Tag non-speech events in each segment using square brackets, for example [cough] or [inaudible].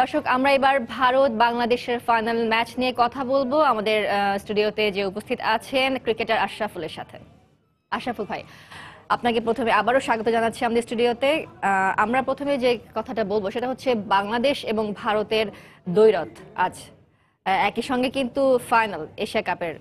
দর্শক, আমরা এবার ভারত বাংলাদেশের ফাইনাল ম্যাচ নিয়ে কথা বলব। আমাদের স্টুডিওতে যে উপস্থিত আছেন ক্রিকেটার আশরাফুলের সাথে। আশরাফুল ভাই, আপনাকে প্রথমে আবারও স্বাগত জানাচ্ছি আমাদের স্টুডিওতে। আমরা প্রথমে যে কথাটা বলব সেটা হচ্ছে বাংলাদেশ এবং ভারতের দ্বৈরথ আজ। একই সঙ্গে কিন্তু ফাইনাল এশিয়া কাপের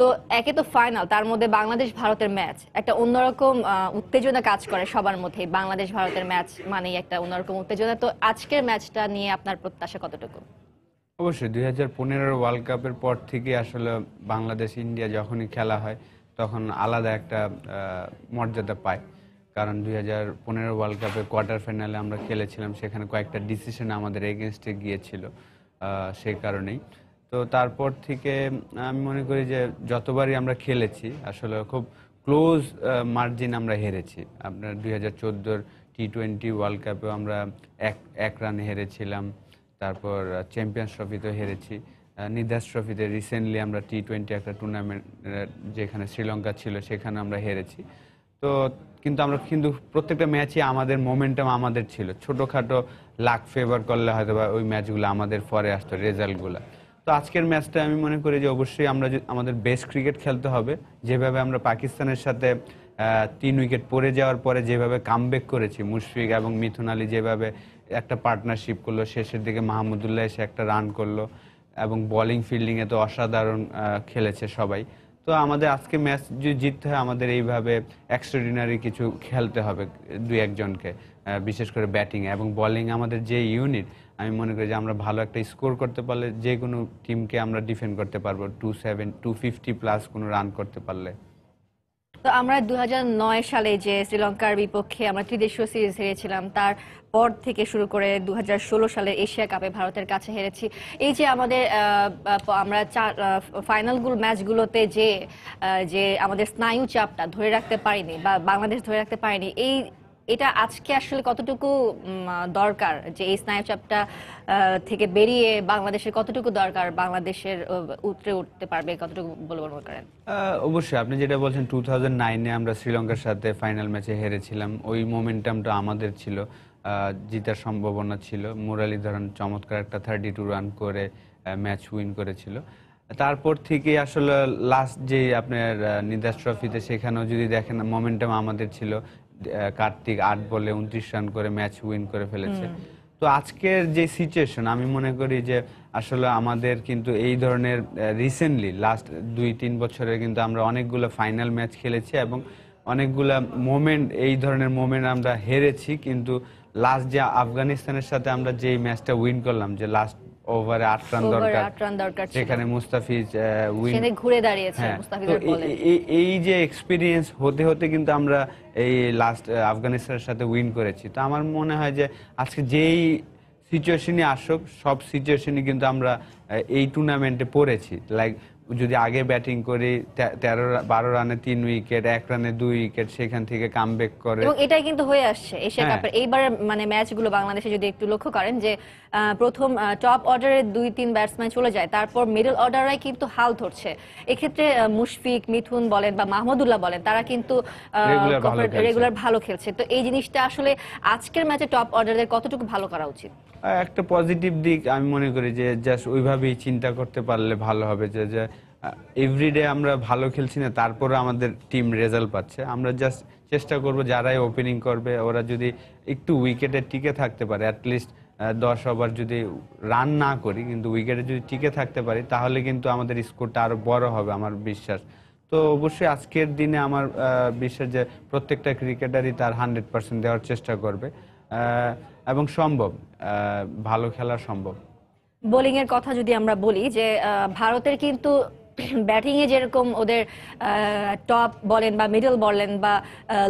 তো একে তো ফাইনাল তার মধ্যে বাংলাদেশ ভারতের ম্যাচ একটা অন্যরকম উত্তেজনা কাজ করে সবার মধ্যে। বাংলাদেশ ভারতের ম্যাচ মানেই একটা অন্যরকম উত্তেজনা। তো আজকের ম্যাচটা নিয়ে আপনার প্রত্যাশা কতটুকু? অবশ্যই, দুই হাজার পনেরো ওয়ার্ল্ড কাপের পর থেকে আসলে বাংলাদেশ, ইন্ডিয়া যখনই খেলা হয়, তখন আলাদা একটা মর্যাদা পায়। কারণ দুই হাজার পনেরো ওয়ার্ল্ড কাপে কোয়ার্টার ফাইনালে আমরা খেলেছিলাম, সেখানে কয়েকটা ডিসিশন আমাদের এগেনস্টে গিয়েছিল সেই কারণেই। তো তারপর থেকে আমি মনে করি যে যতবারই আমরা খেলেছি, আসলে খুব ক্লোজ মার্জিন আমরা হেরেছি। আপনার দুই হাজার চোদ্দোর টি টোয়েন্টি ওয়ার্ল্ড কাপেও আমরা এক এক রানে হেরেছিলাম। তারপর চ্যাম্পিয়ন্স ট্রফিতেও হেরেছি। নিদাস ট্রফিতে রিসেন্টলি আমরা টি টোয়েন্টি একটা টুর্নামেন্ট যেখানে শ্রীলঙ্কা ছিল সেখানে আমরা হেরেছি। তো কিন্তু আমরা কিন্তু প্রত্যেকটা ম্যাচই আমাদের মোমেন্টাম আমাদের ছিল। ছোটোখাটো লাক ফেভার করলে হয়তো বা ওই ম্যাচগুলো আমাদের পরে আসতো রেজাল্টগুলো তো আজকের ম্যাচটা আমি মনে করি যে অবশ্যই আমরা আমাদের বেস্ট ক্রিকেট খেলতে হবে। যেভাবে আমরা পাকিস্তানের সাথে তিন উইকেট পড়ে যাওয়ার পরে যেভাবে কামব্যাক করেছি, মুশফিক এবং মিথুন আলী যেভাবে একটা পার্টনারশিপ করল, শেষের দিকে মাহমুদুল্লাহ এসে একটা রান করল এবং বলিং ফিল্ডিংয়ে তো অসাধারণ খেলেছে সবাই। তো আমাদের আজকে ম্যাচ যদি জিততে হয়, আমাদের এইভাবে এক্সট্রাডিনারি কিছু খেলতে হবে দুই একজনকে বিশেষ করে ব্যাটিংয়ে এবং বোলিং আমাদের যে ইউনিট আমি মনে করি যে আমরা ভালো একটা স্কোর করতে পারলে যে কোনো টিমকে আমরা ডিফেন্ড করতে পারব। Two seven two fifty plus কোনো রান করতে পারলে। তো আমরা দু হাজার নয় সালে যে শ্রীলঙ্কার বিপক্ষে আমরা ত্রিদেশীয় সিরিজ হেরেছিলাম, তার পর থেকে শুরু করে দু সালের এশিয়া কাপে ভারতের কাছে হেরেছি। এই যে আমাদের আমরা ফাইনালগুলো ম্যাচগুলোতে যে যে আমাদের স্নায়ু চাপটা ধরে রাখতে পারিনি বা বাংলাদেশ ধরে রাখতে পারিনি, এই এটা আজকে আসলে কতটুকু দরকার? যে এই স্নায়ু চাপটা থেকে বেরিয়ে বাংলাদেশের কতটুকু দরকার? বাংলাদেশের উতরে উঠতে পারবে, কতটুকু বলে মনে করেন? অবশ্যই। আপনি যেটা বলছেন টু থাউজেন্ড নাইনে আমরা শ্রীলঙ্কার সাথে ফাইনাল ম্যাচে হেরেছিলাম। ওই মোমেন্টামটা আমাদের ছিল। জিতার সম্ভাবনা ছিল। মুরালি ধরন চমৎকার একটা থার্টি টু রান করে ম্যাচ উইন করেছিল। তারপর থেকে আসলে লাস্ট যে আপনার নিদাস ট্রফিতে সেখানেও যদি দেখেন মোমেন্টাম আমাদের ছিল। কার্তিক আট বলে উনত্রিশ রান করে ম্যাচ উইন করে ফেলেছে। তো আজকের যে সিচুয়েশন আমি মনে করি যে আসলে আমাদের কিন্তু এই ধরনের রিসেন্টলি লাস্ট দুই তিন বছরে কিন্তু আমরা অনেকগুলো ফাইনাল ম্যাচ খেলেছি এবং অনেকগুলা মোমেন্ট এই ধরনের মোমেন্ট আমরা হেরেছি। কিন্তু লাস্ট যে আফগানিস্তানের সাথে আমরা যে ম্যাচটা উইন করলাম যে লাস্ট ওভারে আট রান দরকার। দরকার সেখানে মুস্তাফিজ উইন সেখানে ঘুরে দাঁড়িয়েছে হ্যাঁ, মুস্তাফিজের এই- বলে। এই- এই যে এক্সপিরিয়েন্স হতে হতে কিন্তু আমরা এই লাস্ট আফগানিস্তানের সাথে উইন করেছি। তো আমার মনে হয় যে আজকে যেই সিচুয়েশনই আসুক সব সিচুয়েশনই কিন্তু আমরা এই টুর্নামেন্টে পড়েছি। লাইক যদি আগে ব্যাটিং করি তেরো বারো রানে তিন উইকেট এক রানে দুই উইকেট সেখান থেকে কামব্যাক করে। এবং এটাই কিন্তু হয়ে আসছে এশিয়া হ্যাঁ। কাপের। এইবার মানে ম্যাচগুলো বাংলাদেশে যদি একটু লক্ষ্য করেন যে প্রথম টপ অর্ডারে দুই তিন ব্যাটসম্যান চলে যায় তারপর মিডল অর্ডাররাই কিন্তু হাল ধরছে। এক্ষেত্রে মুশফিক মিথুন বলেন বা মাহমুদুল্লাহ বলেন তারা কিন্তু। রেগুলার ভালো খেলছে। তো এই জিনিসটা আসলে আজকের ম্যাচে টপ অর্ডারদের কতটুকু ভালো করা উচিত? একটা পজিটিভ দিক আমি মনে করি যে জাস্ট ওইভাবেই চিন্তা করতে পারলে ভালো হবে যে যে এভরিডে আমরা ভালো খেলছি না, তারপরে আমাদের টিম রেজাল্ট পাচ্ছে। আমরা জাস্ট চেষ্টা করব যারাই ওপেনিং করবে, ওরা যদি একটু উইকেটে টিকে থাকতে পারে অ্যাটলিস্ট দশ ওভার যদি রান না করি, কিন্তু উইকেটে যদি টিকে থাকতে পারি, তাহলে কিন্তু আমাদের স্কোরটা আরও বড় হবে আমার বিশ্বাস। তো অবশ্যই আজকের দিনে আমার বিশ্বাস যে প্রত্যেকটা ক্রিকেটারই তার হান্ড্রেড পার্সেন্ট দেওয়ার চেষ্টা করবে এবং সম্ভব ভালো খেলা সম্ভব। বোলিং এর কথা যদি আমরা বলি যে ভারতের কিন্তু ব্যাটিং এ যেরকম ওদের টপ বলেন বা মিডল বলেন বা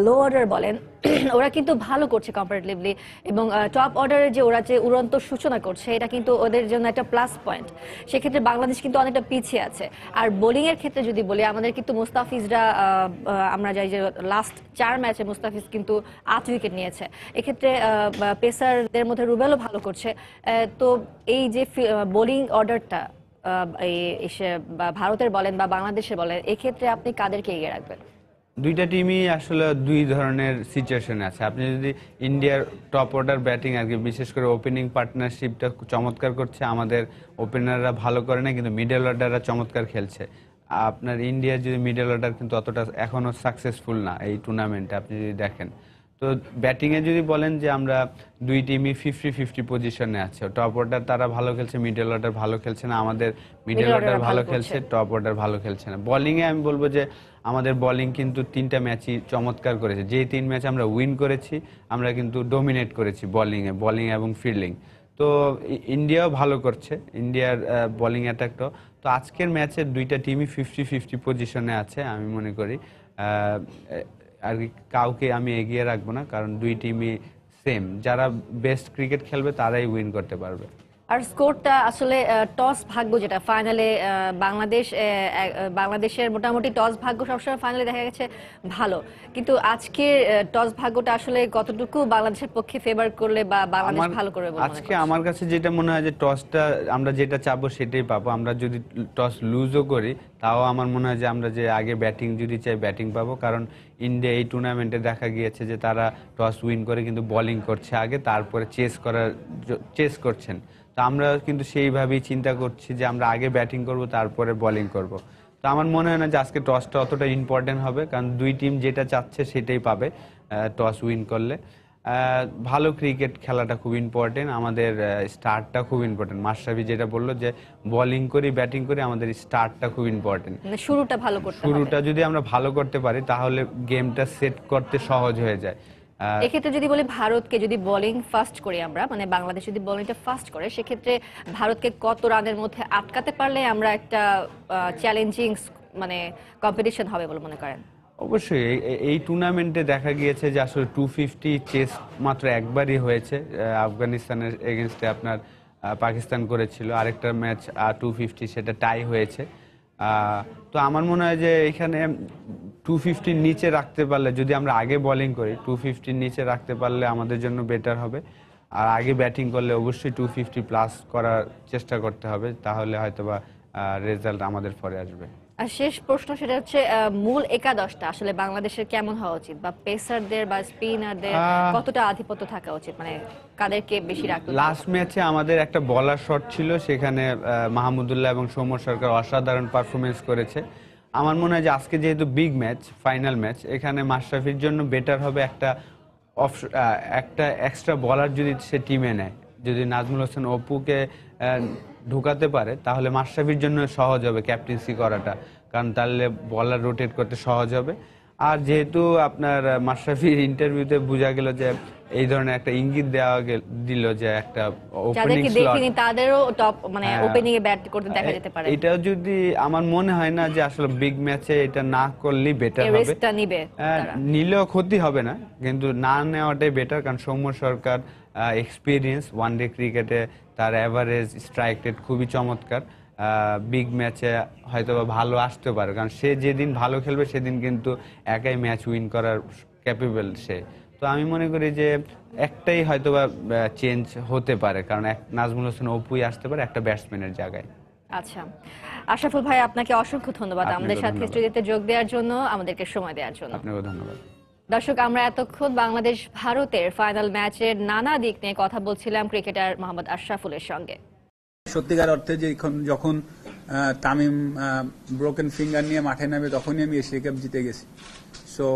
লো অর্ডার বলেন, [clears throat] ওরা কিন্তু ভালো করছে কম্পারেটিভলি এবং টপ অর্ডারের যে ওরা যে উড়ন্ত সূচনা করছে, এটা কিন্তু ওদের জন্য একটা প্লাস পয়েন্ট সেক্ষেত্রে বাংলাদেশ কিন্তু অনেকটা পিছিয়ে আছে। আর বোলিংয়ের ক্ষেত্রে যদি বলি, আমাদের কিন্তু মুস্তাফিজরা আমরা যাই যে লাস্ট চার ম্যাচে মুস্তাফিজ কিন্তু আট উইকেট নিয়েছে। এক্ষেত্রে পেসারদের মধ্যে রুবেলও ভালো করছে। তো এই যে বোলিং অর্ডারটা ভারতের বলেন বা বাংলাদেশের বলেন, এক্ষেত্রে আপনি কাদেরকে এগিয়ে রাখবেন? দুইটা টিমই আসলে দুই ধরনের সিচুয়েশনে আছে। আপনি যদি ইন্ডিয়ার টপ অর্ডার ব্যাটিং আর কি, বিশেষ করে ওপেনিং পার্টনারশিপটা চমৎকার করছে, আমাদের ওপেনাররা ভালো করে না কিন্তু মিডল অর্ডাররা চমৎকার খেলছে। আপনার ইন্ডিয়ার যদি মিডল অর্ডার কিন্তু অতটা এখনও সাকসেসফুল না এই টুর্নামেন্টে আপনি যদি দেখেন। তো ব্যাটিংয়ে যদি বলেন যে আমরা দুই টিমই ফিফটি ফিফটি পজিশনে আছে টপ অর্ডার তারা ভালো খেলছে মিডল অর্ডার ভালো খেলছে না আমাদের মিডল অর্ডার ভালো খেলছে টপ অর্ডার ভালো খেলছে না। বোলিংয়ে আমি বলব যে আমাদের বোলিং কিন্তু তিনটা ম্যাচই চমৎকার করেছে। যে তিন ম্যাচ আমরা উইন করেছি আমরা কিন্তু ডোমিনেট করেছি বোলিংয়ে বোলিং এবং ফিল্ডিং তো ইন্ডিয়াও ভালো করছে ইন্ডিয়ার বোলিং অ্যাটাকটাও তো। আজকের ম্যাচে দুইটা টিমই ফিফটি ফিফটি পজিশনে আছে আমি মনে করি। আর কাউকে আমি এগিয়ে রাখব না, কারণ দুই টিমই সেম যারা বেস্ট ক্রিকেট খেলবে, তারাই উইন করতে পারবে। আর স্কোরটা আসলে টস ভাগ্য যেটা ফাইনালে বাংলাদেশ বাংলাদেশের মোটামুটি টস ভাগ্য সবসময় ফাইনালে দেখা গেছে ভালো। কিন্তু আজকে টস ভাগ্যটা আসলে কতটুকু বাংলাদেশের পক্ষে ফেভার করলে বা বাংলাদেশ ভালো করবে আজকে আমার কাছে যেটা মনে হয় যে টসটা আমরা যেটা চাবো সেটাই পাবো। আমরা যদি টস লুজও করি তাও আমার মনে হয় যে আমরা যে আগে ব্যাটিং যদি চাই ব্যাটিং পাবো। কারণ ইন্ডিয়া এই টুর্নামেন্টে দেখা গিয়েছে যে তারা টস উইন করে কিন্তু বোলিং করছে আগে তারপরে চেস করার চেস করছেন। তো আমরা কিন্তু সেইভাবেই চিন্তা করছি যে আমরা আগে ব্যাটিং করব তারপরে বোলিং করব। তো আমার মনে হয় না যে আজকে টসটা অতটা ইম্পর্টেন্ট হবে কারণ দুই টিম যেটা চাচ্ছে সেটাই পাবে টস উইন করলে। ভালো ক্রিকেট খেলাটা খুব ইম্পর্টেন্ট আমাদের স্টার্টটা খুব ইম্পর্টেন্ট মাশরাফি যেটা বলল যে বোলিং করি ব্যাটিং করি আমাদের স্টার্টটা খুব ইম্পর্টেন্ট মানে শুরুটা ভালো করতে শুরুটা যদি আমরা ভালো করতে পারি তাহলে গেমটা সেট করতে সহজ হয়ে যায়। এক্ষেত্রে যদি বলি ভারতকে যদি বোলিং ফাস্ট করি আমরা মানে বাংলাদেশ যদি বোলিংটা ফাস্ট করে সেক্ষেত্রে ভারতকে কত রানের মধ্যে আটকাতে পারলে আমরা একটা চ্যালেঞ্জিং মানে কম্পিটিশন হবে বলে মনে করেন? অবশ্যই এই- টুর্নামেন্টে দেখা গিয়েছে যে আসলে টু ফিফটি চেস মাত্র একবারই হয়েছে আফগানিস্তানের এগেনস্টে আপনার পাকিস্তান করেছিল। আরেকটা ম্যাচ টু ফিফটি সেটা টাই হয়েছে। তো আমার মনে হয় যে এখানে টু ফিফটির নিচে রাখতে পারলে যদি আমরা আগে বলিং করি টু ফিফটির নিচে রাখতে পারলে আমাদের জন্য বেটার হবে। আর আগে ব্যাটিং করলে অবশ্যই টু ফিফটি প্লাস করার চেষ্টা করতে হবে তাহলে হয়তোবা রেজাল্ট আমাদের পরে আসবে। আর শেষ প্রশ্ন সেটা হচ্ছে মূল একাদশটা আসলে বাংলাদেশের কেমন হওয়া উচিত? বা পেসারদের বা স্পিনারদের কতটা আধিপত্য থাকা উচিত? মানে কাদেরকে বেশি রাখতে লাস্ট ম্যাচে আমাদের একটা বলার শট ছিল সেখানে মাহমুদুল্লাহ এবং সৌম্য সরকার অসাধারণ পারফরমেন্স করেছে। আমার মনে হয় যে আজকে যেহেতু বিগ ম্যাচ ফাইনাল ম্যাচ এখানে মাশরাফির জন্য বেটার হবে একটা অফ একটা এক্সট্রা বলার যদি সে টিমে নেয়। যদি নাজমুল হোসেন অপুকে ঢুকাতে পারে, তাহলে মাশরাফির জন্য সহজ হবে ক্যাপ্টেন্সি করাটা। কারণ তাহলে বলার রোটেট করতে সহজ হবে। আর যেহেতু আপনার মাশরাফির ইন্টারভিউতে বোঝা গেল যে এই ধরনের একটা ইঙ্গিত দেওয়া গেল দিল যে একটা ওপেনিং দেখিনি তাদেরও টপ মানে। ওপেনিং এ ব্যাট করতে দেখা যেতে পারে। এটাও যদি আমার মনে হয় না যে আসলে বিগ ম্যাচে এটা না করলেই বেটার হবে। রিস্কটা নিবে হ্যাঁ, নিলেও ক্ষতি হবে না কিন্তু না নেওয়াটাই বেটার কারণ Soumya Sarkar experience one day ক্রিকেটে তার অ্যাভারেজ স্ট্রাইক রেট খুবই চমৎকার। বিগ ম্যাচে হয়তো বা ভালো আসতে পারে। কারণ সে যেদিন ভালো খেলবে সেদিন কিন্তু একাই ম্যাচ উইন করার ক্যাপেবল সে। তো আমি মনে করি যে একটাই হয়তো বা চেঞ্জ হতে পারে। কারণ এক নাজমুল হোসেন অপুই আসতে পারে একটা ব্যাটসম্যানের জায়গায়। আচ্ছা। আশরাফুল ভাই আপনাকে অসংখ্য ধন্যবাদ। আমাদের সাথে স্টুডিওতে যোগ দেওয়ার জন্য আমাদেরকে সময় দেওয়ার জন্য। আপনাকে ধন্যবাদ। দর্শক আমরা এতক্ষণ বাংলাদেশ ভারতের ফাইনাল ম্যাচের নানা দিক নিয়ে কথা বলছিলাম ক্রিকেটার মোহাম্মদ আশরাফুলের সঙ্গে। সত্যিকার অর্থে যে যখন তামিম ব্রোকেন ফিঙ্গার নিয়ে মাঠে নামে, তখনই আমি এশিয়া কাপ জিতে গেছি। So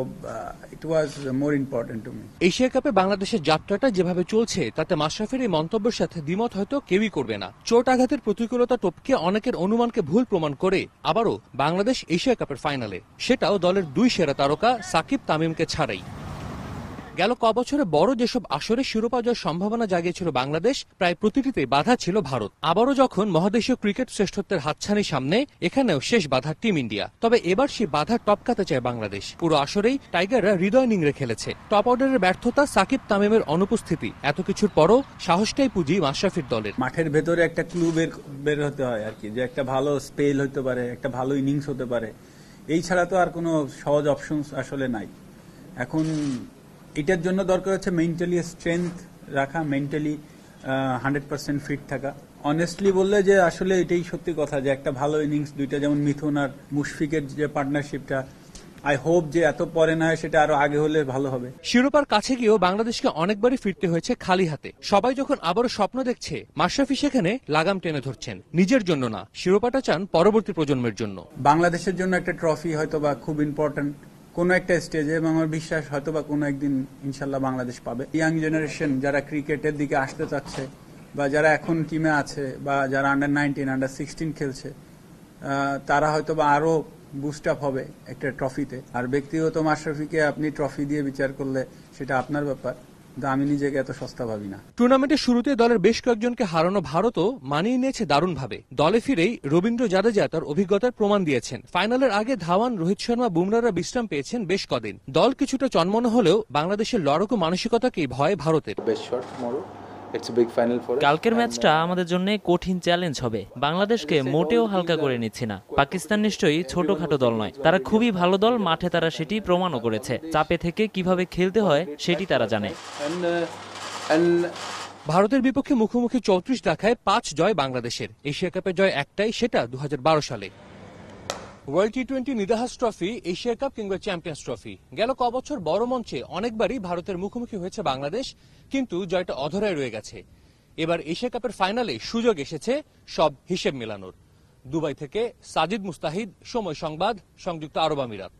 it was more important to me Asia কাপে বাংলাদেশের যাত্রাটা যেভাবে চলছে, তাতে মাশরাফির এই মন্তব্যের সাথে দ্বিমত হয়তো কেউই করবে না। চোট আঘাতের প্রতিকূলতা টপকে অনেকের অনুমানকে ভুল প্রমাণ করে, আবারও বাংলাদেশ এশিয়া কাপের ফাইনালে সেটাও দলের দুই সেরা তারকা সাকিব তামিমকে ছাড়াই। গেল ক বছরে বড় যেসব আসরে শিরোপা জয়ের সম্ভাবনা জাগিয়েছিল বাংলাদেশ, প্রায় প্রতিটিতেই বাধা ছিল ভারত। আবারও যখন মহাদেশীয় ক্রিকেট শ্রেষ্ঠত্বের হাতছানি সামনে, এখানেও শেষ বাধা টিম ইন্ডিয়া। তবে এবার সেই বাধা টপকাতে চায় বাংলাদেশ। পুরো আসরেই টাইগাররা হৃদয় নিংড়ে খেলেছে। টপ অর্ডারের ব্যর্থতা সাকিব তামিমের অনুপস্থিতি। এত কিছুর পরও সাহসটাই পুঁজি মাশরাফির দলের। মাঠের ভেতরে একটা ক্লু বের বের হতে হয় আর কি, যে একটা ভালো স্পেল হতে পারে, একটা ভালো ইনিংস হতে পারে। এই ছাড়া তো আর কোনো সহজ অপশন আসলে নাই। এখন এটার জন্য দরকার হচ্ছে মেন্টালি স্ট্রেংথ রাখা মেন্টালি হান্ড্রেড পার্সেন্ট ফিট থাকা। অনেস্টলি বললে যে আসলে এটাই সত্যি কথা যে একটা ভালো ইনিংস দুইটা যেমন মিথুন আর মুশফিকের যে পার্টনারশিপটা আই হোপ যে এত পরে না সেটা আরও আগে হলে ভালো হবে। শিরোপার কাছে গিয়েও বাংলাদেশকে অনেকবারই ফিরতে হয়েছে খালি হাতে। সবাই যখন আবারও স্বপ্ন দেখছে মাশরাফি সেখানে লাগাম টেনে ধরছেন। নিজের জন্য না শিরোপাটা চান পরবর্তী প্রজন্মের জন্য। বাংলাদেশের জন্য একটা ট্রফি হয়তো বা খুব ইম্পর্টেন্ট কোনো একটা স্টেজে এবং আমার বিশ্বাস হয়তো বা কোনো একদিন ইনশাল্লাহ বাংলাদেশ পাবে। ইয়াং জেনারেশন যারা ক্রিকেটের দিকে আসতে চাচ্ছে বা যারা এখন টিমে আছে বা যারা আন্ডার নাইনটিন আন্ডার সিক্সটিন খেলছে তারা হয়তো বা আরও বুস্ট আপ হবে একটা ট্রফিতে আর ব্যক্তিগত মাশরাফিকে আপনি ট্রফি দিয়ে বিচার করলে সেটা আপনার ব্যাপার। কিন্তু আমি নিজেকে এত সস্তা ভাবি না। টুর্নামেন্টের শুরুতে দলের বেশ কয়েকজনকে হারানো ভারতও মানিয়ে নিয়েছে দারুণভাবে। দলে ফিরেই রবীন্দ্র জাদেজা তার অভিজ্ঞতার প্রমাণ দিয়েছেন। ফাইনালের আগে ধাওয়ান রোহিত শর্মা বুমরারা বিশ্রাম পেয়েছেন বেশ কদিন। দল কিছুটা চন্মন হলেও বাংলাদেশের লড়কু মানসিকতাকেই ভয় ভারতের। বেশ shot কালকের ম্যাচটা uh, আমাদের জন্য কঠিন চ্যালেঞ্জ হবে। বাংলাদেশকে মোটেও হালকা করে নিচ্ছি না। পাকিস্তান নিশ্চয়ই ছোটখাটো দল নয়। তারা খুবই ভালো দল মাঠে তারা সেটি প্রমাণও করেছে। চাপে থেকে কীভাবে খেলতে হয় সেটি তারা জানে। Uh, ভারতের বিপক্ষে মুখোমুখি চৌত্রিশ দেখায় পাঁচ জয় বাংলাদেশের। এশিয়া কাপের জয় একটাই সেটা দু হাজার বারো সালে। World T twenty Nidahas trophy, Asia cup কিংবা চ্যাম্পিয়ন্স ট্রফি। গেল কবছর বছর বড় মঞ্চে অনেকবারই ভারতের মুখোমুখি হয়েছে বাংলাদেশ, কিন্তু জয়টা অধরায় রয়ে গেছে। এবার এশিয়া কাপের ফাইনালে সুযোগ এসেছে সব হিসেব মেলানোর। দুবাই থেকে সাজিদ মুস্তাহিদ, সময় সংবাদ, সংযুক্ত আরব আমিরাত।